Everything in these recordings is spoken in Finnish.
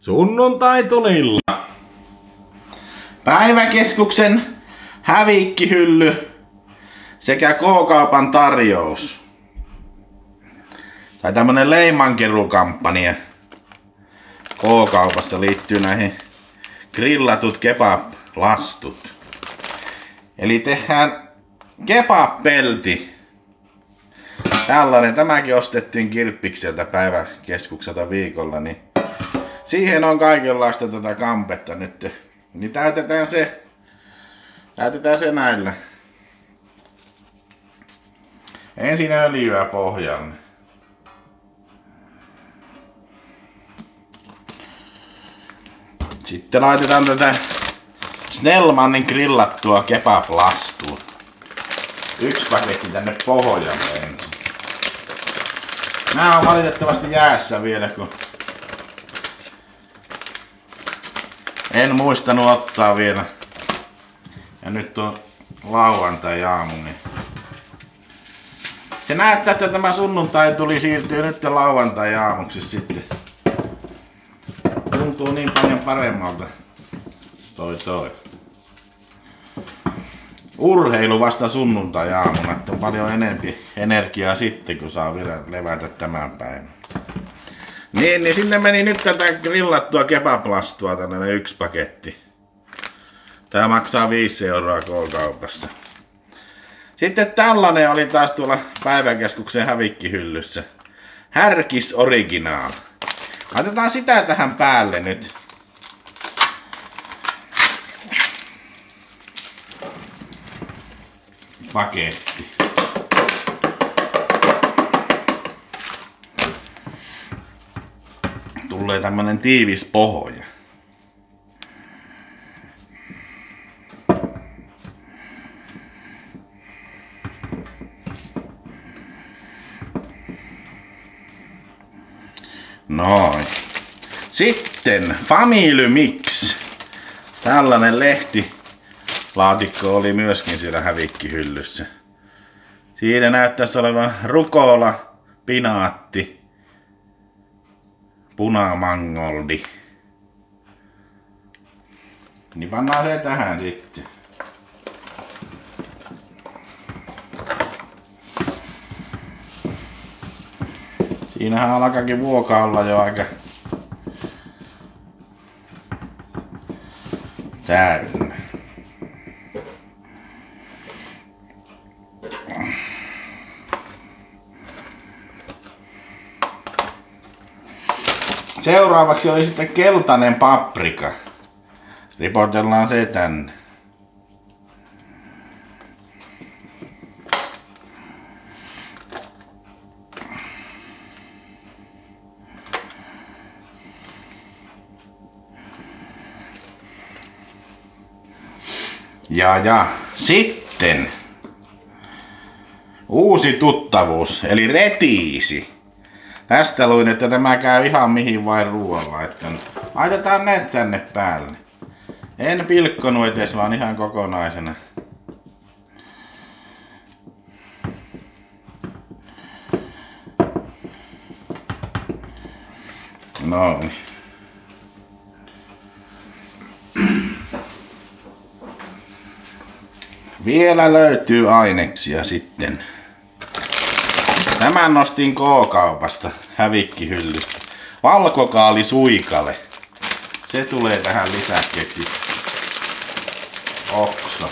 Sunnuntai-tulilla. Päiväkeskuksen hävikkihylly sekä K-kaupan tarjous. Tai tämmönen leimankerukampanja K-kaupassa liittyy näihin grillatut kebab-lastut. Eli tehdään kebab-pelti. Tällainen, tämäkin ostettiin kirppikseltä päiväkeskukselta viikolla, niin siihen on kaikenlaista tätä kampetta nyt. Niin täytetään se, täytetään se näillä. Ensin öljyä pohjalle. Sitten laitetaan tätä Snellmanin grillattua kebab-lastua. Yksi paketti tänne pohjalle ensin. Nää on valitettavasti jäässä vielä, kun en muistanut ottaa vielä. Ja nyt on lauantai-aamu, niin se näyttää, että tämä sunnuntai tuli siirtyä nyt lauantai-aamuksi sitten. Tuntuu niin paljon paremmalta. Toi toi. Urheilu vasta sunnuntai-aamuna, että on paljon enempi energiaa sitten, kun saa vielä levätä tämän päivän. Niin, niin sinne meni nyt tätä grillattua kebablastua tällainen yksi paketti. Tää maksaa 5 euroa K-kaupassa. Sitten tällainen oli taas tuolla päiväkeskuksen hävikkihyllyssä. Härkis Original. Laitetaan sitä tähän päälle nyt. Paketti. Tulee tämmönen tiivis pohja. Noin. Sitten Family Mix. Tällainen lehti laatikko oli myöskin siellä hävikkihyllyssä. Siinä näyttäisi olevan rukola, pinaatti, punamangoldi. Niin pannaan se tähän sitten. Siinähän alkaakin vuoka olla jo aika täynnä. Seuraavaksi oli sitten keltainen paprika. Ripotellaan se tänne. Ja ja sitten uusi tuttavuus, eli retiisi. Tästä luin, että tämä käy ihan mihin vain ruoalla. Että laitetaan ne tänne päälle. En pilkkonut edes, vaan ihan kokonaisena. Noin. Vielä löytyy aineksia sitten. Tämän nostin K-kaupasta hävikkihyllystä. Valkokaali suikale. Se tulee tähän lisäkkeeksi. Oksa.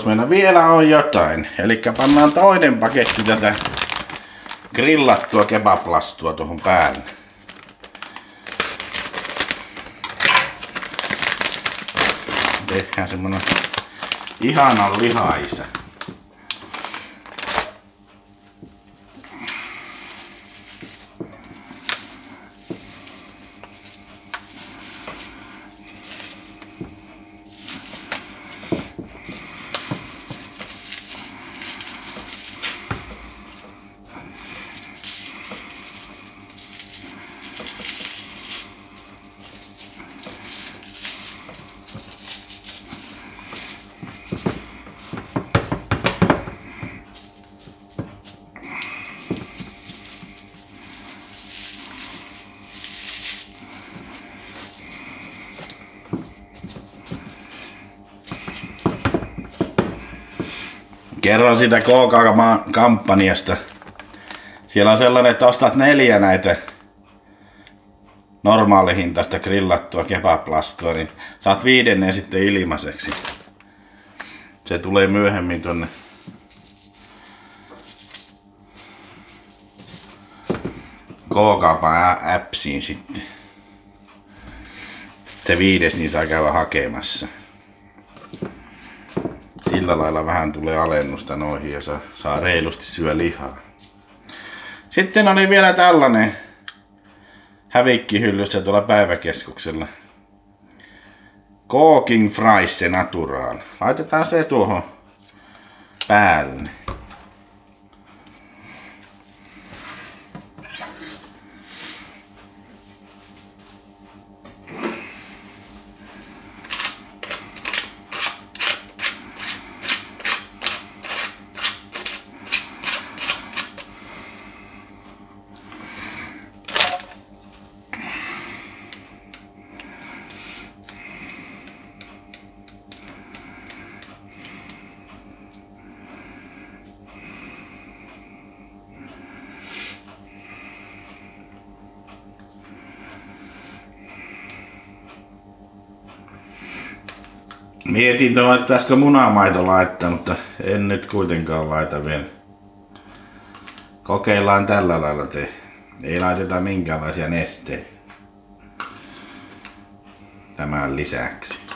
Jokos meillä vielä on jotain. Eli pannaan toinen paketti tätä grillattua kebablastua tuohon päälle. Tehdään semmonen ihanan lihaisa. Kerron siitä KK-kampanjasta. Siellä on sellainen, että ostat neljä näitä normaalihintaista grillattua kebablastua, niin saat viidennen sitten ilmaiseksi. Se tulee myöhemmin tonne K-kaupan appsiin sitten. Se viides niin saa käydä hakemassa. Sillä lailla vähän tulee alennusta noihin ja saa, saa reilusti syö lihaa. Sitten oli vielä tällainen hävikkihyllyssä tuolla päiväkeskuksella. Cooking Fries Natural. Laitetaan se tuohon päälle. Mietin että pitäisikö munamaito laittaa, mutta en nyt kuitenkaan laita vielä. Kokeillaan tällä lailla te. Ei laiteta minkäänlaisia nesteitä. Tämän lisäksi.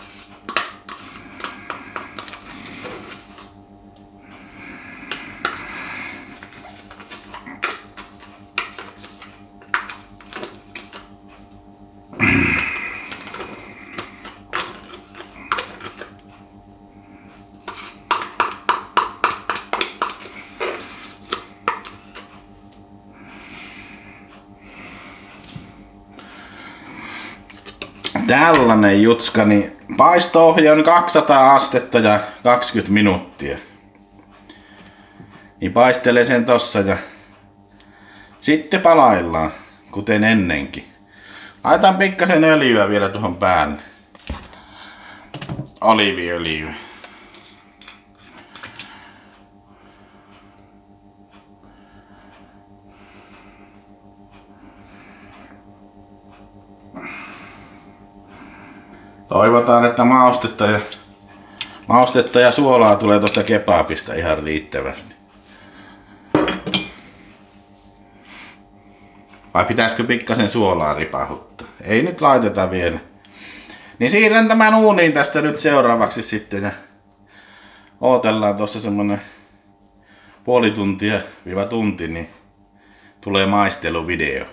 Tällainen jutska, niin paisto on 200 astetta ja 20 minuuttia. Niin paistele sen tossa ja sitten palaillaan, kuten ennenkin. Laitan pikkasen öljyä vielä tuohon päälle. Oliviöljyä. Toivotaan, että maustetta ja, maustetta ja suolaa tulee tuosta kebabista ihan riittävästi. Vai pitäisikö pikkasen suolaa ripahuttaa? Ei nyt laiteta vielä. Niin siirrän tämän uuniin tästä nyt seuraavaksi sitten ja ootellaan tuossa semmonen puoli tuntia viiva tunti, niin tulee maisteluvideo.